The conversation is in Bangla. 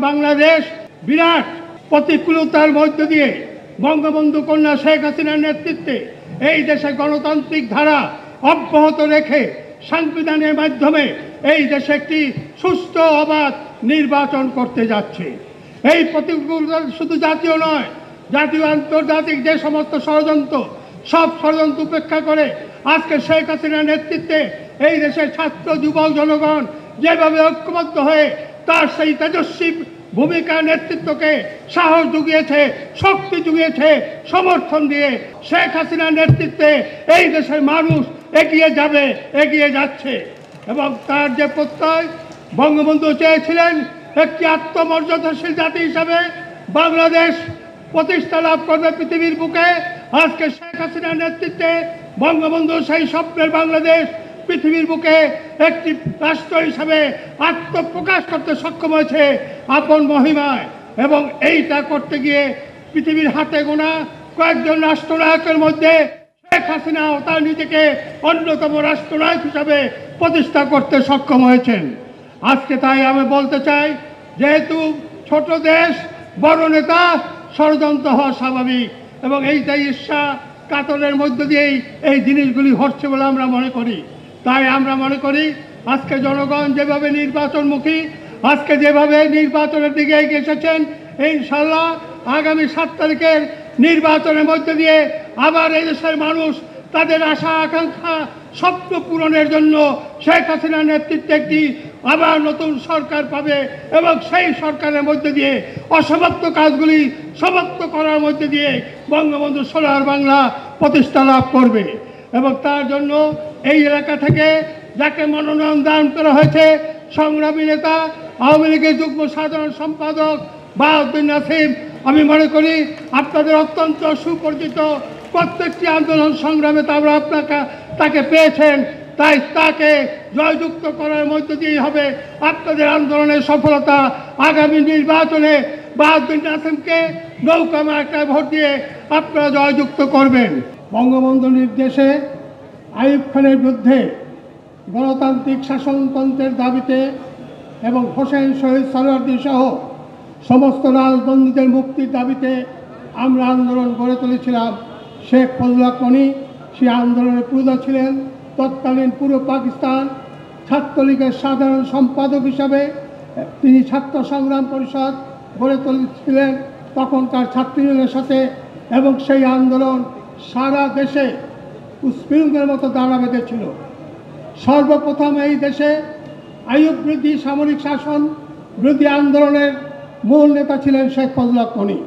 বাংলাদেশ বিরাট প্রতিকূলতার মধ্য দিয়ে বঙ্গবন্ধু কন্যা শেখ হাসিনার নেতৃত্বে এই দেশে গণতান্ত্রিক ধারা অব্যাহত রেখে সাংবিধানের মাধ্যমে এই দেশে একটি সুস্থ অবাধ নির্বাচন করতে যাচ্ছে। এই প্রতিকূলতা শুধু জাতীয় নয়, জাতীয় আন্তর্জাতিক যে সমস্ত ষড়যন্ত্র, সব ষড়যন্ত্র উপেক্ষা করে আজকে শেখ হাসিনার নেতৃত্বে এই দেশের ছাত্র, যুবক, জনগণ যেভাবে ঐক্যবদ্ধ হয়ে তার সেই তেজস্বী ভূমিকা নেতৃত্বকে সাহস জুগিয়েছে, শক্তি জুগিয়েছে, সমর্থন দিয়ে শেখ হাসিনার নেতৃত্বে এই দেশের মানুষ এগিয়ে যাবে, এগিয়ে যাচ্ছে। এবং তার যে প্রত্যয়, বঙ্গবন্ধু চেয়েছিলেন একটি আত্মমর্যাদাশীল জাতি হিসাবে বাংলাদেশ প্রতিষ্ঠা লাভ করবে পৃথিবীর বুকে। আজকে শেখ হাসিনার নেতৃত্বে বঙ্গবন্ধু সেই স্বপ্নের বাংলাদেশ পৃথিবীর বুকে একটি রাষ্ট্র হিসাবে আত্মপ্রকাশ করতে সক্ষম হয়েছে আপন মহিমায়। এবং এইটা করতে গিয়ে পৃথিবীর হাতে গোনা কয়েকজন রাষ্ট্রনায়কের মধ্যে শেখ হাসিনাও তার নিজেকে অন্যতম রাষ্ট্রনায়ক হিসাবে প্রতিষ্ঠা করতে সক্ষম হয়েছেন। আজকে তাই আমি বলতে চাই, যেহেতু ছোট দেশ, বড় নেতা, ষড়যন্ত্র হওয়া স্বাভাবিক এবং এইটাই ঈর্ষা কাতলের মধ্য দিয়েই এই জিনিসগুলি হচ্ছে বলে আমরা মনে করি। তাই আমরা মনে করি আজকে জনগণ যেভাবে নির্বাচনমুখী, আজকে যেভাবে নির্বাচনের দিকে এগিয়ে এসেছেন ইনশাল্লাহ আগামী সাত তারিখের নির্বাচনের মধ্যে দিয়ে আবার এই দেশের মানুষ তাদের আশা, আকাঙ্ক্ষা, স্বপ্ন পূরণের জন্য শেখ হাসিনার নেতৃত্বে একটি আবার নতুন সরকার পাবে এবং সেই সরকারের মধ্যে দিয়ে অসমাপ্ত কাজগুলি সমাপ্ত করার মধ্যে দিয়ে বঙ্গবন্ধু সোনার বাংলা প্রতিষ্ঠা লাভ করবে। এবং তার জন্য এই এলাকা থেকে যাকে মনোনয়ন দান করা হয়েছে, সংগ্রামী নেতা, আওয়ামী লীগের যুগ্ম সাধারণ সম্পাদক বাহাউদ্দিন নাসিম, আমি মনে করি আপনাদের অত্যন্ত সুপরিচিত প্রত্যেকটি আন্দোলন সংগ্রামে তারা আপনাকে, তাকে পেয়েছেন, তাই তাকে জয়যুক্ত করার মধ্য দিয়েই হবে আপনাদের আন্দোলনের সফলতা। আগামী নির্বাচনে বাহাউদ্দিন নাসিমকে নৌকা মার্কায় ভোট দিয়ে আপনারা জয়যুক্ত করবেন। বঙ্গবন্ধু নির্দেশে আইয়ুব খানের বিরুদ্ধে গণতান্ত্রিক শাসনতন্ত্রের দাবিতে এবং হোসেন শহীদ সালোয়ারদি সহ সমস্ত রাজবন্দীদের মুক্তির দাবিতে আমরা আন্দোলন গড়ে তুলেছিলাম। শেখ ফজলুল মনি সে আন্দোলনের পুরোধা ছিলেন। তৎকালীন পূর্ব পাকিস্তান ছাত্রলীগের সাধারণ সম্পাদক হিসাবে তিনি ছাত্র সংগ্রাম পরিষদ গড়ে তুলেছিলেন। তখনকার ছাত্রীদের সাথে এবং সেই আন্দোলন সারা দেশে উৎস্ফুলিঙ্গের মতো দাঁড়া বেঁধেছিল। সর্বপ্রথম এই দেশে আয়ুব বৃদ্ধি সামরিক শাসন, বৃদ্ধি আন্দোলনের মূল নেতা ছিলেন শেখ ফজলুল মনি